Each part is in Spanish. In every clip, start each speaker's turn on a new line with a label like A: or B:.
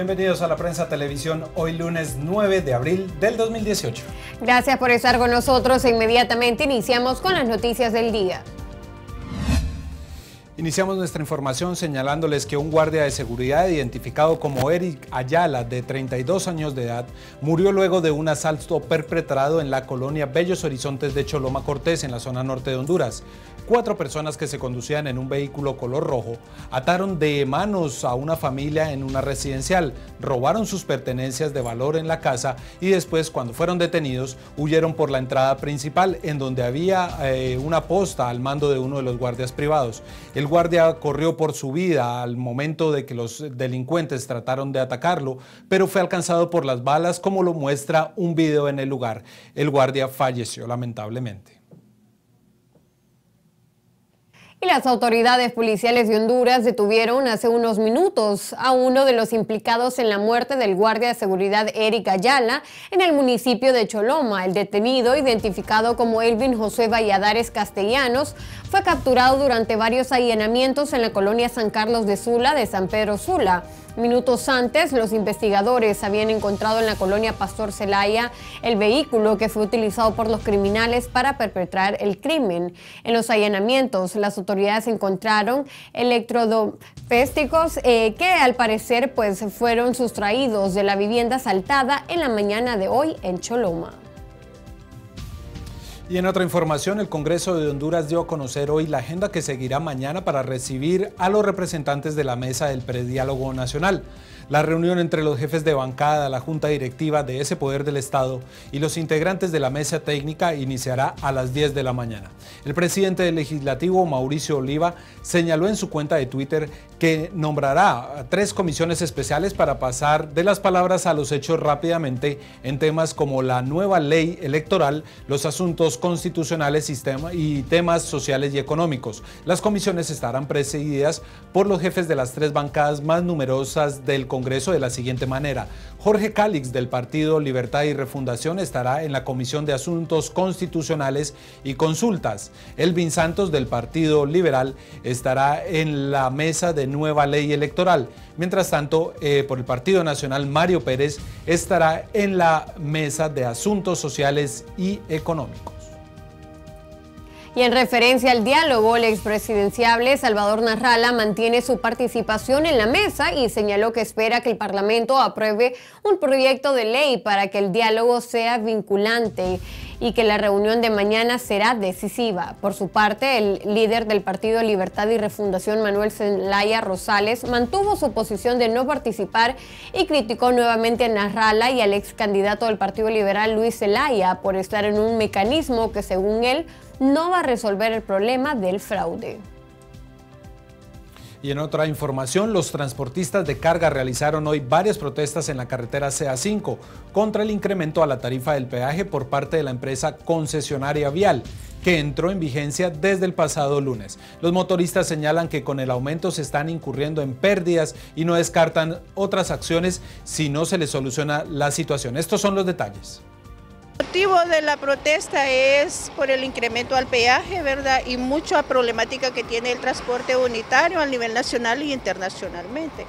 A: Bienvenidos a la prensa televisión hoy lunes 9 de abril del 2018.
B: Gracias por estar con nosotros. Inmediatamente iniciamos con las noticias del día.
A: Iniciamos nuestra información señalándoles que un guardia de seguridad identificado como Eric Ayala, de 32 años de edad, murió luego de un asalto perpetrado en la colonia Bellos Horizontes de Choloma Cortés, en la zona norte de Honduras. Cuatro personas que se conducían en un vehículo color rojo ataron de manos a una familia en una residencial, robaron sus pertenencias de valor en la casa y después, cuando fueron detenidos, huyeron por la entrada principal en donde había eh, una posta al mando de uno de los guardias privados. Guardia corrió por su vida al momento de que los delincuentes trataron de atacarlo, pero fue alcanzado por las balas como lo muestra un video en el lugar. El guardia falleció lamentablemente.
B: Y las autoridades policiales de Honduras detuvieron hace unos minutos a uno de los implicados en la muerte del guardia de seguridad Eric Ayala en el municipio de Choloma. El detenido, identificado como Elvin José Valladares Castellanos, fue capturado durante varios allanamientos en la colonia San Carlos de Sula de San Pedro Sula. Minutos antes, los investigadores habían encontrado en la colonia Pastor Celaya el vehículo que fue utilizado por los criminales para perpetrar el crimen. En los allanamientos, las autoridades encontraron electrodomésticos eh, que al parecer pues, fueron sustraídos de la vivienda asaltada en la mañana de hoy en Choloma.
A: Y en otra información, el Congreso de Honduras dio a conocer hoy la agenda que seguirá mañana para recibir a los representantes de la mesa del prediálogo nacional. La reunión entre los jefes de bancada, la junta directiva de ese poder del Estado y los integrantes de la mesa técnica iniciará a las 10 de la mañana. El presidente del legislativo, Mauricio Oliva, señaló en su cuenta de Twitter que nombrará tres comisiones especiales para pasar de las palabras a los hechos rápidamente en temas como la nueva ley electoral, los asuntos constitucionales y temas sociales y económicos. Las comisiones estarán presididas por los jefes de las tres bancadas más numerosas del Congreso Congreso de la siguiente manera. Jorge Cálix del Partido Libertad y Refundación estará en la Comisión de Asuntos Constitucionales y Consultas. Elvin Santos del Partido Liberal estará en la mesa de nueva ley electoral. Mientras tanto, eh, por el Partido Nacional, Mario Pérez estará en la mesa de Asuntos Sociales y Económicos.
B: Y en referencia al diálogo, el expresidenciable Salvador Narrala mantiene su participación en la mesa y señaló que espera que el Parlamento apruebe un proyecto de ley para que el diálogo sea vinculante y que la reunión de mañana será decisiva. Por su parte, el líder del Partido Libertad y Refundación, Manuel Zelaya Rosales, mantuvo su posición de no participar y criticó nuevamente a Narrala y al ex candidato del Partido Liberal, Luis Zelaya, por estar en un mecanismo que, según él, no va a resolver el problema del fraude.
A: Y en otra información, los transportistas de carga realizaron hoy varias protestas en la carretera CA5 contra el incremento a la tarifa del peaje por parte de la empresa concesionaria vial que entró en vigencia desde el pasado lunes. Los motoristas señalan que con el aumento se están incurriendo en pérdidas y no descartan otras acciones si no se les soluciona la situación. Estos son los detalles.
C: El motivo de la protesta es por el incremento al peaje, ¿verdad? Y mucha problemática que tiene el transporte unitario a nivel nacional y internacionalmente.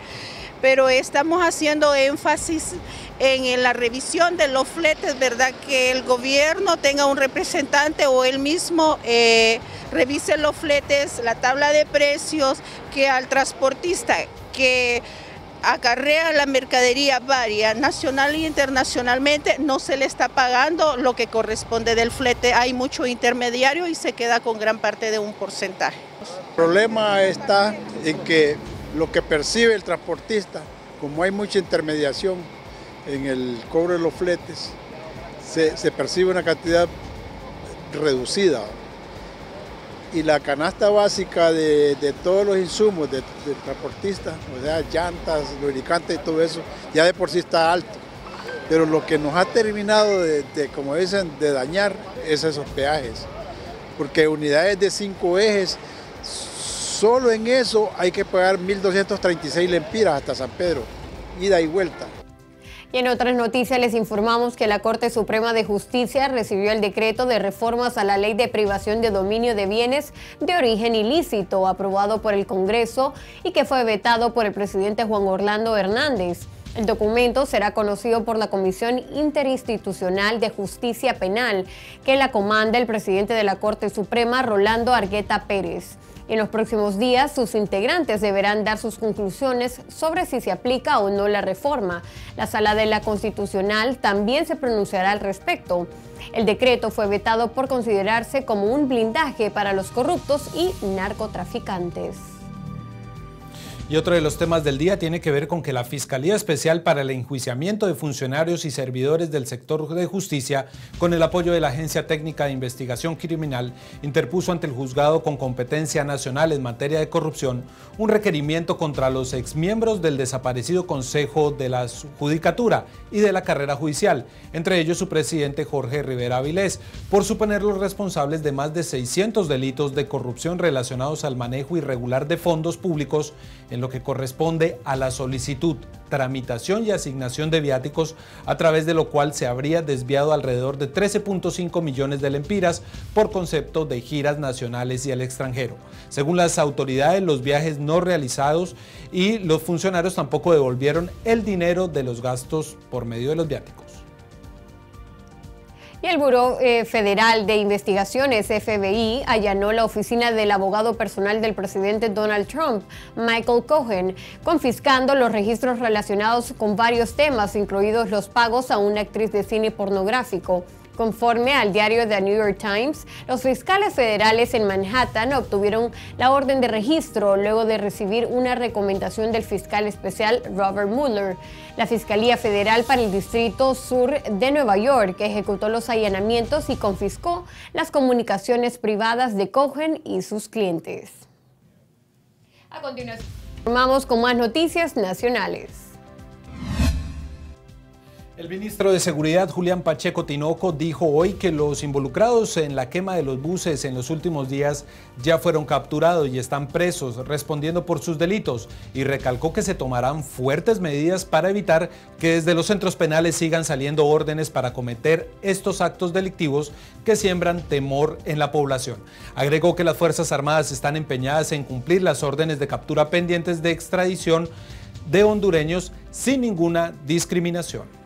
C: Pero estamos haciendo énfasis en la revisión de los fletes, ¿verdad? Que el gobierno tenga un representante o él mismo eh, revise los fletes, la tabla de precios, que al transportista que acarrea la mercadería varia, nacional e internacionalmente, no se le está pagando lo que corresponde del flete. Hay mucho intermediario y se queda con gran parte de un porcentaje.
D: El problema está en que lo que percibe el transportista, como hay mucha intermediación en el cobro de los fletes, se, se percibe una cantidad reducida y la canasta básica de, todos los insumos del transportista, o sea, llantas, lubricantes y todo eso, ya de por sí está alto. Pero lo que nos ha terminado de, como dicen, de dañar es esos peajes. Porque unidades de cinco ejes, solo en eso hay que pagar 1.236 lempiras hasta San Pedro, ida y vuelta.
B: Y en otras noticias les informamos que la Corte Suprema de Justicia recibió el decreto de reformas a la ley de privación de dominio de bienes de origen ilícito aprobado por el Congreso y que fue vetado por el presidente Juan Orlando Hernández. El documento será conocido por la Comisión Interinstitucional de Justicia Penal, que la comanda el presidente de la Corte Suprema, Rolando Argueta Pérez. En los próximos días, sus integrantes deberán dar sus conclusiones sobre si se aplica o no la reforma. La Sala de la Constitucional también se pronunciará al respecto. El decreto fue vetado por considerarse como un blindaje para los corruptos y narcotraficantes.
A: Y otro de los temas del día tiene que ver con que la Fiscalía Especial para el Enjuiciamiento de Funcionarios y Servidores del Sector de Justicia, con el apoyo de la Agencia Técnica de Investigación Criminal, interpuso ante el juzgado con competencia nacional en materia de corrupción un requerimiento contra los exmiembros del desaparecido Consejo de la Judicatura y de la carrera judicial, entre ellos su presidente Jorge Rivera Avilés, por suponerlos responsables de más de 600 delitos de corrupción relacionados al manejo irregular de fondos públicos en lo que corresponde a la solicitud, tramitación y asignación de viáticos, a través de lo cual se habría desviado alrededor de 13.5 millones de lempiras por concepto de giras nacionales y al extranjero. Según las autoridades, los viajes no realizados y los funcionarios tampoco devolvieron el dinero de los gastos por medio de los viáticos.
B: Y el Buró eh, Federal de Investigaciones, FBI, allanó la oficina del abogado personal del presidente Donald Trump, Michael Cohen, confiscando los registros relacionados con varios temas, incluidos los pagos a una actriz de cine pornográfico. Conforme al diario The New York Times, los fiscales federales en Manhattan obtuvieron la orden de registro luego de recibir una recomendación del fiscal especial Robert Mueller. La Fiscalía Federal para el Distrito Sur de Nueva York ejecutó los allanamientos y confiscó las comunicaciones privadas de Cohen y sus clientes. A continuación, formamos con más noticias nacionales.
A: El ministro de Seguridad, Julián Pacheco Tinoco, dijo hoy que los involucrados en la quema de los buses en los últimos días ya fueron capturados y están presos respondiendo por sus delitos y recalcó que se tomarán fuertes medidas para evitar que desde los centros penales sigan saliendo órdenes para cometer estos actos delictivos que siembran temor en la población. Agregó que las Fuerzas Armadas están empeñadas en cumplir las órdenes de captura pendientes de extradición de hondureños sin ninguna discriminación.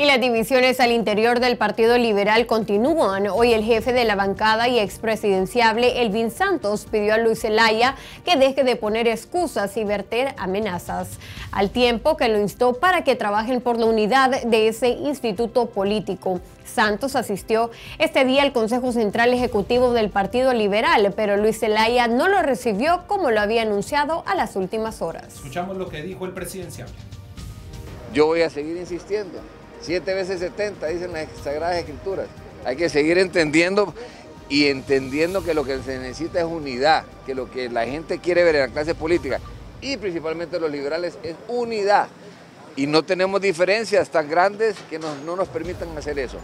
B: Y las divisiones al interior del Partido Liberal continúan. Hoy el jefe de la bancada y expresidenciable Elvin Santos pidió a Luis Zelaya que deje de poner excusas y verter amenazas, al tiempo que lo instó para que trabajen por la unidad de ese instituto político. Santos asistió este día al Consejo Central Ejecutivo del Partido Liberal, pero Luis Zelaya no lo recibió como lo había anunciado a las últimas horas.
A: Escuchamos lo que dijo el presidencial.
E: Yo voy a seguir insistiendo Siete veces 70, dicen las Sagradas Escrituras. Hay que seguir entendiendo y entendiendo que lo que se necesita es unidad, que lo que la gente quiere ver en la clase política y principalmente los liberales es unidad. Y no tenemos diferencias tan grandes que no nos permitan hacer eso.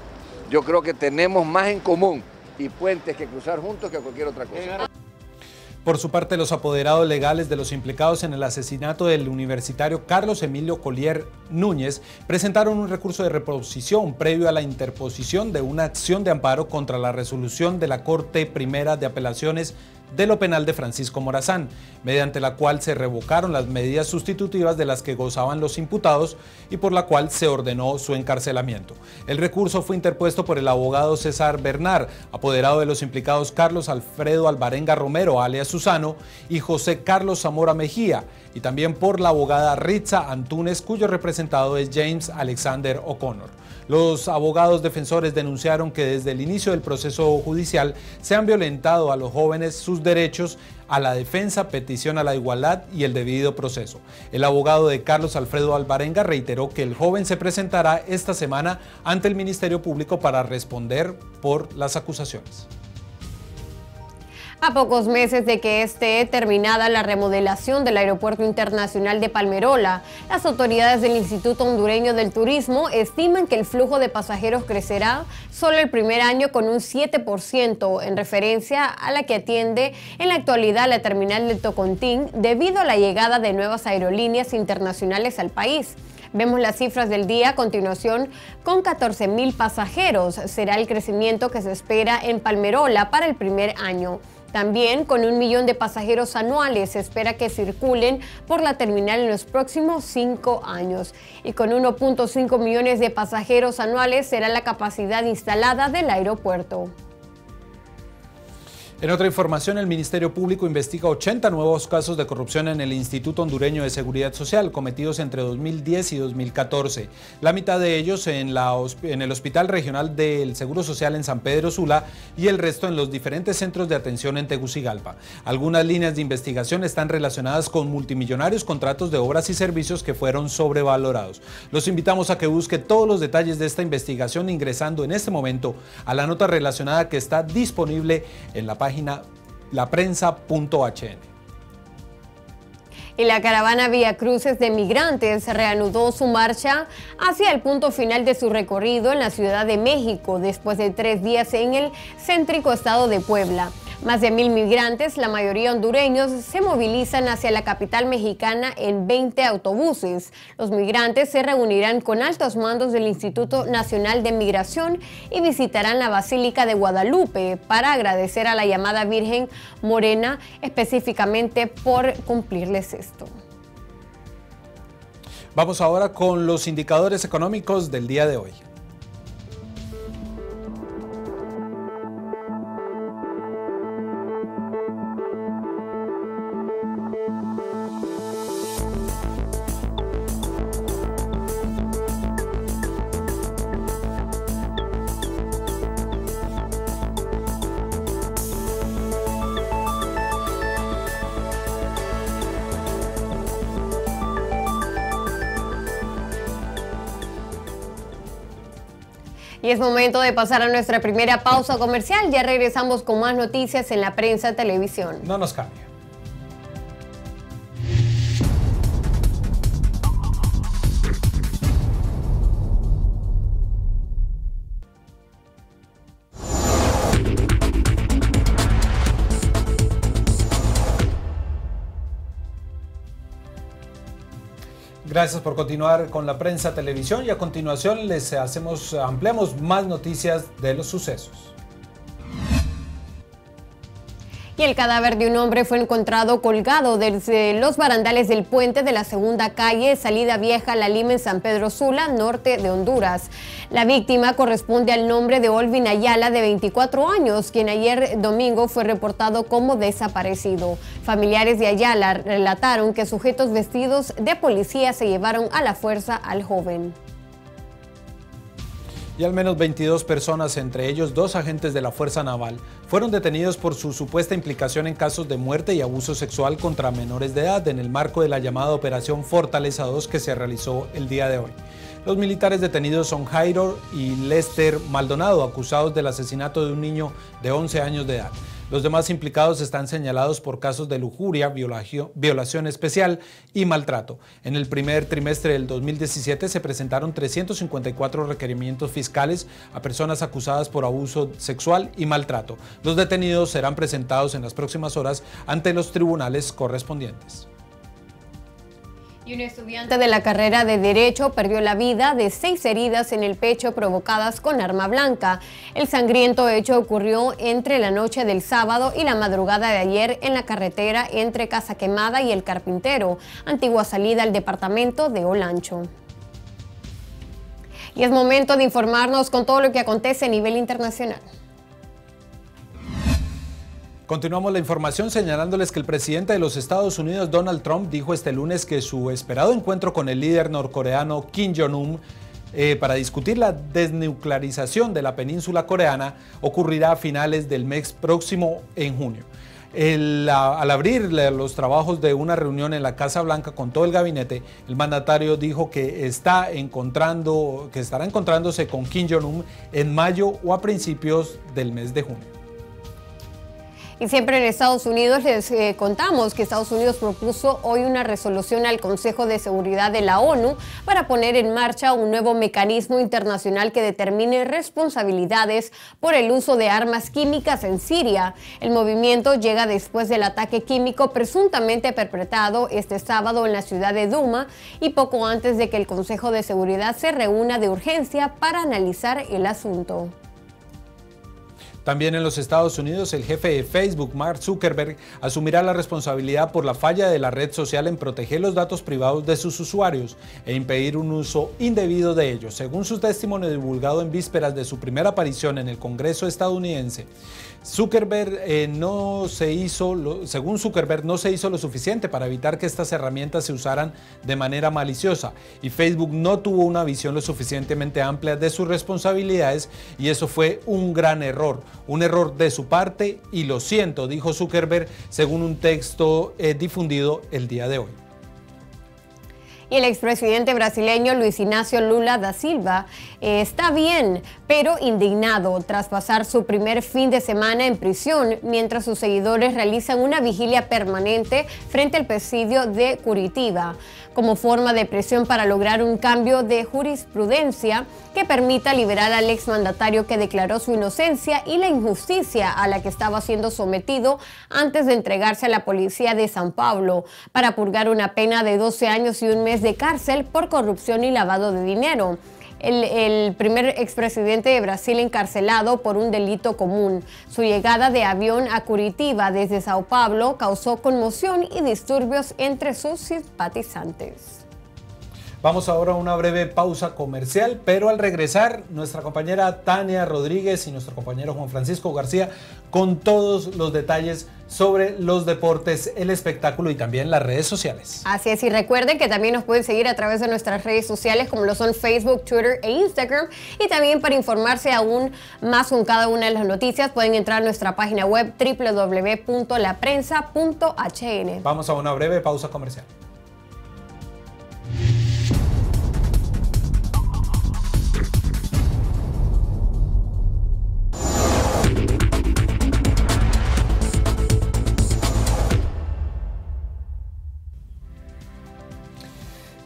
E: Yo creo que tenemos más en común y puentes que cruzar juntos que cualquier otra cosa.
A: Por su parte, los apoderados legales de los implicados en el asesinato del universitario Carlos Emilio Collier Núñez presentaron un recurso de reposición previo a la interposición de una acción de amparo contra la resolución de la Corte Primera de Apelaciones de lo penal de Francisco Morazán, mediante la cual se revocaron las medidas sustitutivas de las que gozaban los imputados y por la cual se ordenó su encarcelamiento. El recurso fue interpuesto por el abogado César Bernard, apoderado de los implicados Carlos Alfredo Alvarenga Romero, alias Susano, y José Carlos Zamora Mejía, y también por la abogada Ritza Antunes, cuyo representado es James Alexander O'Connor. Los abogados defensores denunciaron que desde el inicio del proceso judicial se han violentado a los jóvenes sus derechos a la defensa, petición a la igualdad y el debido proceso. El abogado de Carlos Alfredo Alvarenga reiteró que el joven se presentará esta semana ante el Ministerio Público para responder por las acusaciones.
B: A pocos meses de que esté terminada la remodelación del Aeropuerto Internacional de Palmerola, las autoridades del Instituto Hondureño del Turismo estiman que el flujo de pasajeros crecerá solo el primer año con un 7% en referencia a la que atiende en la actualidad la terminal de Tocontín debido a la llegada de nuevas aerolíneas internacionales al país. Vemos las cifras del día a continuación con 14 mil pasajeros. Será el crecimiento que se espera en Palmerola para el primer año. También con un millón de pasajeros anuales se espera que circulen por la terminal en los próximos cinco años. Y con 1.5 millones de pasajeros anuales será la capacidad instalada del aeropuerto.
A: En otra información, el Ministerio Público investiga 80 nuevos casos de corrupción en el Instituto Hondureño de Seguridad Social cometidos entre 2010 y 2014. La mitad de ellos en, el Hospital Regional del Seguro Social en San Pedro Sula y el resto en los diferentes centros de atención en Tegucigalpa. Algunas líneas de investigación están relacionadas con multimillonarios contratos de obras y servicios que fueron sobrevalorados. Los invitamos a que busque todos los detalles de esta investigación ingresando en este momento a la nota relacionada que está disponible en la página página laprensa.hn.
B: Y la caravana Vía Cruces de Migrantes reanudó su marcha hacia el punto final de su recorrido en la Ciudad de México después de tres días en el céntrico estado de Puebla. Más de mil migrantes, la mayoría hondureños, se movilizan hacia la capital mexicana en 20 autobuses. Los migrantes se reunirán con altos mandos del Instituto Nacional de Migración y visitarán la Basílica de Guadalupe para agradecer a la llamada Virgen Morena específicamente por cumplirles esto.
A: Vamos ahora con los indicadores económicos del día de hoy.
B: Y es momento de pasar a nuestra primera pausa comercial. Ya regresamos con más noticias en la prensa televisión.
A: No nos cambie. Gracias por continuar con la prensa televisión y a continuación les hacemos ampliamos más noticias de los sucesos
B: y el cadáver de un hombre fue encontrado colgado desde los barandales del puente de la segunda calle, salida vieja La Lima en San Pedro Sula, norte de Honduras. La víctima corresponde al nombre de Olvin Ayala, de 24 años, quien ayer domingo fue reportado como desaparecido. Familiares de Ayala relataron que sujetos vestidos de policía se llevaron a la fuerza al joven
A: y al menos 22 personas, entre ellos dos agentes de la Fuerza Naval, fueron detenidos por su supuesta implicación en casos de muerte y abuso sexual contra menores de edad en el marco de la llamada Operación Fortaleza 2 que se realizó el día de hoy. Los militares detenidos son Jairo y Lester Maldonado, acusados del asesinato de un niño de 11 años de edad. Los demás implicados están señalados por casos de lujuria, violación especial y maltrato. En el primer trimestre del 2017 se presentaron 354 requerimientos fiscales a personas acusadas por abuso sexual y maltrato. Los detenidos serán presentados en las próximas horas ante los tribunales correspondientes.
B: Y un estudiante de la carrera de Derecho perdió la vida de seis heridas en el pecho provocadas con arma blanca. El sangriento hecho ocurrió entre la noche del sábado y la madrugada de ayer en la carretera entre Casa Quemada y El Carpintero, antigua salida al departamento de Olancho. Y es momento de informarnos con todo lo que acontece a nivel internacional.
A: Continuamos la información señalándoles que el presidente de los Estados Unidos, Donald Trump, dijo este lunes que su esperado encuentro con el líder norcoreano Kim Jong-un eh, para discutir la desnuclearización de la península coreana ocurrirá a finales del mes próximo en junio. al abrir los trabajos de una reunión en la Casa Blanca con todo el gabinete, el mandatario dijo que, está encontrando, que estará encontrándose con Kim Jong-un en mayo o a principios del mes de junio.
B: Y siempre en Estados Unidos les eh, contamos que Estados Unidos propuso hoy una resolución al Consejo de Seguridad de la ONU para poner en marcha un nuevo mecanismo internacional que determine responsabilidades por el uso de armas químicas en Siria. El movimiento llega después del ataque químico presuntamente perpetrado este sábado en la ciudad de Duma y poco antes de que el Consejo de Seguridad se reúna de urgencia para analizar el asunto.
A: También en los Estados Unidos, el jefe de Facebook, Mark Zuckerberg, asumirá la responsabilidad por la falla de la red social en proteger los datos privados de sus usuarios e impedir un uso indebido de ellos. Según su testimonio divulgado en vísperas de su primera aparición en el Congreso estadounidense, Zuckerberg eh, no se hizo, según Zuckerberg, no se hizo lo suficiente para evitar que estas herramientas se usaran de manera maliciosa y Facebook no tuvo una visión lo suficientemente amplia de sus responsabilidades y eso fue un gran error, un error de su parte y lo siento, dijo Zuckerberg según un texto eh, difundido el día de hoy.
B: Y el expresidente brasileño Luis Ignacio Lula da Silva está bien, pero indignado tras pasar su primer fin de semana en prisión mientras sus seguidores realizan una vigilia permanente frente al presidio de Curitiba como forma de presión para lograr un cambio de jurisprudencia que permita liberar al exmandatario que declaró su inocencia y la injusticia a la que estaba siendo sometido antes de entregarse a la policía de San Pablo para purgar una pena de 12 años y un mes de cárcel por corrupción y lavado de dinero el, primer expresidente de Brasil encarcelado por un delito común. Su llegada de avión a Curitiba desde Sao Paulo causó conmoción y disturbios entre sus simpatizantes.
A: Vamos ahora a una breve pausa comercial, pero al regresar, nuestra compañera Tania Rodríguez y nuestro compañero Juan Francisco García con todos los detalles sobre los deportes, el espectáculo y también las redes sociales.
B: Así es, y recuerden que también nos pueden seguir a través de nuestras redes sociales como lo son Facebook, Twitter e Instagram. Y también para informarse aún más con cada una de las noticias pueden entrar a nuestra página web www.laprensa.hn.
A: Vamos a una breve pausa comercial.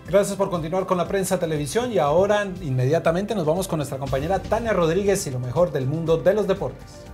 A: Gracias por continuar con la prensa televisión y ahora inmediatamente nos vamos con nuestra compañera Tania Rodríguez y lo mejor del mundo de los deportes.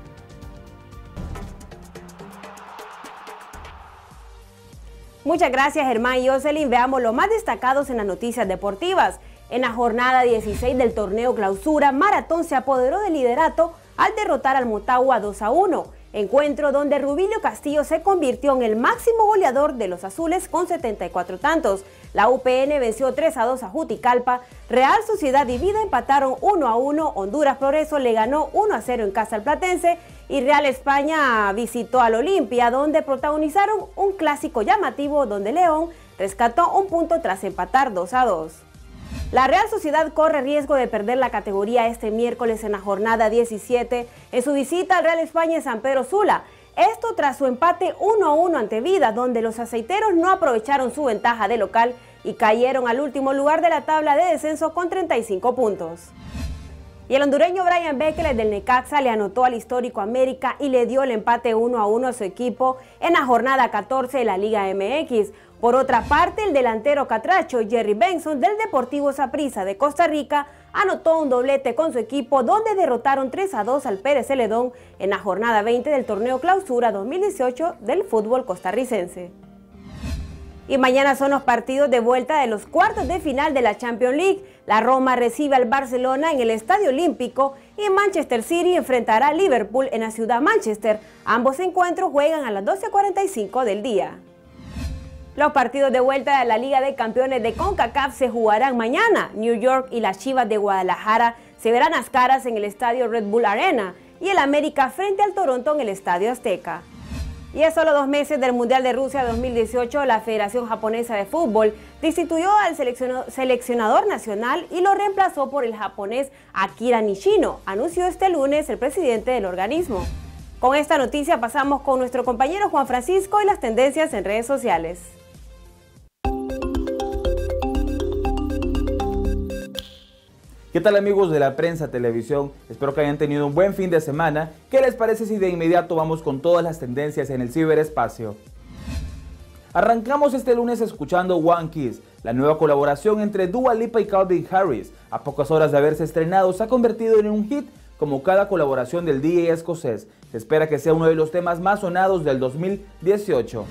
F: Muchas gracias Germán y Jocelyn. Veamos lo más destacados en las noticias deportivas. En la jornada 16 del torneo clausura, Maratón se apoderó del liderato al derrotar al Motagua 2 a 1 encuentro donde Rubilio Castillo se convirtió en el máximo goleador de los azules con 74 tantos. La UPN venció 3 a 2 a Juticalpa, Real Sociedad y Vida empataron 1 a 1, Honduras Progreso le ganó 1 a 0 en casa al Platense y Real España visitó al Olimpia donde protagonizaron un clásico llamativo donde León rescató un punto tras empatar 2 a 2. La Real Sociedad corre riesgo de perder la categoría este miércoles en la jornada 17 en su visita al Real España en San Pedro Sula. Esto tras su empate 1 a 1 ante Vida, donde los aceiteros no aprovecharon su ventaja de local y cayeron al último lugar de la tabla de descenso con 35 puntos. Y el hondureño Brian Beckler del Necaxa le anotó al histórico América y le dio el empate 1 a 1 a su equipo en la jornada 14 de la Liga MX. Por otra parte, el delantero catracho Jerry Benson del Deportivo Saprissa de Costa Rica anotó un doblete con su equipo donde derrotaron 3 a 2 al Pérez Celedón en la jornada 20 del torneo Clausura 2018 del fútbol costarricense. Y mañana son los partidos de vuelta de los cuartos de final de la Champions League. La Roma recibe al Barcelona en el Estadio Olímpico y Manchester City enfrentará a Liverpool en la ciudad Manchester. Ambos encuentros juegan a las 12.45 del día. Los partidos de vuelta de la Liga de Campeones de CONCACAF se jugarán mañana. New York y las Chivas de Guadalajara se verán las caras en el estadio Red Bull Arena y el América frente al Toronto en el Estadio Azteca. Y a solo dos meses del Mundial de Rusia 2018, la Federación Japonesa de Fútbol destituyó al seleccionador nacional y lo reemplazó por el japonés Akira Nishino, anunció este lunes el presidente del organismo. Con esta noticia pasamos con nuestro compañero Juan Francisco y las tendencias en redes sociales.
G: ¿Qué tal amigos de la prensa televisión? Espero que hayan tenido un buen fin de semana. ¿Qué les parece si de inmediato vamos con todas las tendencias en el ciberespacio? Arrancamos este lunes escuchando One Kiss, la nueva colaboración entre Dua Lipa y Calvin Harris. A pocas horas de haberse estrenado, se ha convertido en un hit como cada colaboración del DJ escocés. Se espera que sea uno de los temas más sonados del 2018.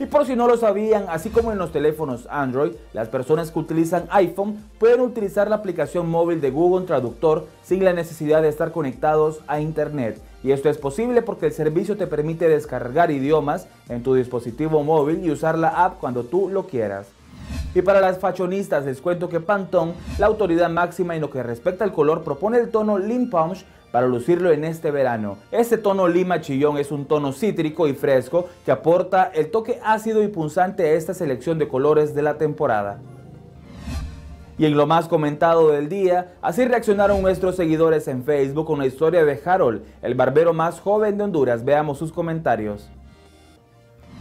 G: Y por si no lo sabían, así como en los teléfonos Android, las personas que utilizan iPhone pueden utilizar la aplicación móvil de Google Traductor sin la necesidad de estar conectados a Internet. y esto es posible porque el servicio te permite descargar idiomas en tu dispositivo móvil y usar la app cuando tú lo quieras. Y para las fashionistas les cuento que Pantone, la autoridad máxima en lo que respecta al color, propone el tono Lean Punch para lucirlo en este verano. Este tono lima chillón es un tono cítrico y fresco que aporta el toque ácido y punzante a esta selección de colores de la temporada. Y en lo más comentado del día, así reaccionaron nuestros seguidores en Facebook con la historia de Harold, el barbero más joven de Honduras. Veamos sus comentarios.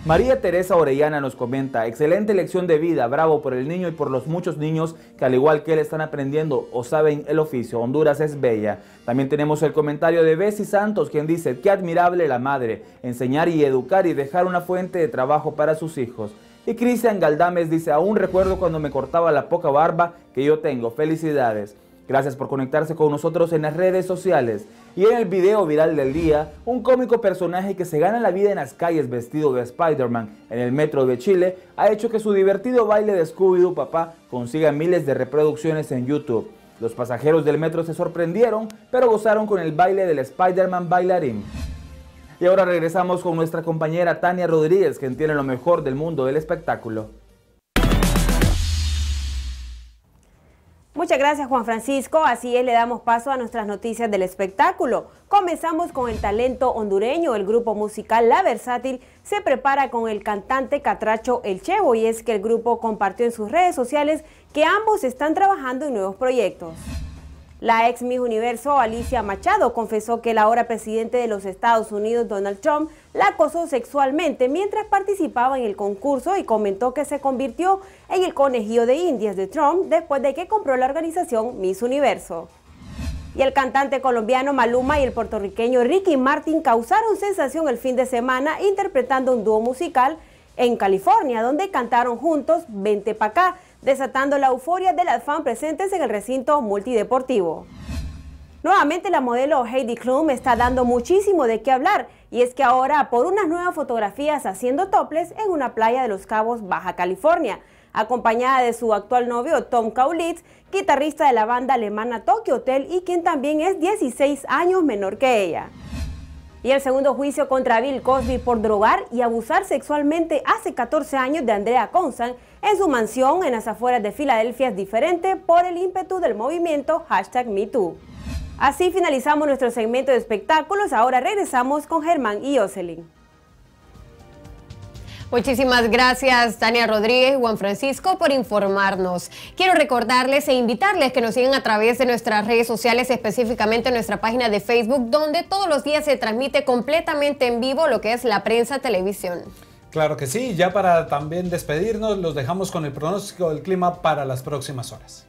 G: María Teresa Orellana nos comenta, excelente lección de vida, bravo por el niño y por los muchos niños que al igual que él están aprendiendo o saben el oficio. Honduras es bella. También tenemos el comentario de Bessie Santos, quien dice, qué admirable la madre, enseñar y educar y dejar una fuente de trabajo para sus hijos. Y Cristian Galdames dice, aún recuerdo cuando me cortaba la poca barba que yo tengo. Felicidades. Gracias por conectarse con nosotros en las redes sociales. Y en el video viral del día, un cómico personaje que se gana la vida en las calles vestido de Spider-Man en el metro de Chile ha hecho que su divertido baile de Scooby-Doo papá consiga miles de reproducciones en YouTube. Los pasajeros del metro se sorprendieron, pero gozaron con el baile del Spider-Man bailarín. Y ahora regresamos con nuestra compañera Tania Rodríguez, quien tiene lo mejor del mundo del espectáculo.
F: Muchas gracias Juan Francisco, así es, le damos paso a nuestras noticias del espectáculo. Comenzamos con el talento hondureño, el grupo musical La Versátil se prepara con el cantante Catracho El Chevo y es que el grupo compartió en sus redes sociales que ambos están trabajando en nuevos proyectos. La ex Miss Universo Alicia Machado confesó que el ahora presidente de los Estados Unidos, Donald Trump, la acosó sexualmente mientras participaba en el concurso y comentó que se convirtió en el conejillo de indias de Trump después de que compró la organización Miss Universo. Y el cantante colombiano Maluma y el puertorriqueño Ricky Martin causaron sensación el fin de semana interpretando un dúo musical en California, donde cantaron juntos Vente pa' acá, desatando la euforia de las fans presentes en el recinto multideportivo. Nuevamente la modelo Heidi Klum está dando muchísimo de qué hablar y es que ahora por unas nuevas fotografías haciendo toples en una playa de Los Cabos, Baja California, acompañada de su actual novio Tom Kaulitz, guitarrista de la banda alemana Tokyo Hotel y quien también es 16 años menor que ella. Y el segundo juicio contra Bill Cosby por drogar y abusar sexualmente hace 14 años de Andrea Consan en su mansión en las afueras de Filadelfia es diferente por el ímpetu del movimiento hashtag MeToo. Así finalizamos nuestro segmento de espectáculos, ahora regresamos con Germán y Jocelyn.
B: Muchísimas gracias Tania Rodríguez y Juan Francisco por informarnos. Quiero recordarles e invitarles que nos sigan a través de nuestras redes sociales, específicamente nuestra página de Facebook, donde todos los días se transmite completamente en vivo lo que es la prensa televisión.
A: Claro que sí, ya para también despedirnos, los dejamos con el pronóstico del clima para las próximas horas.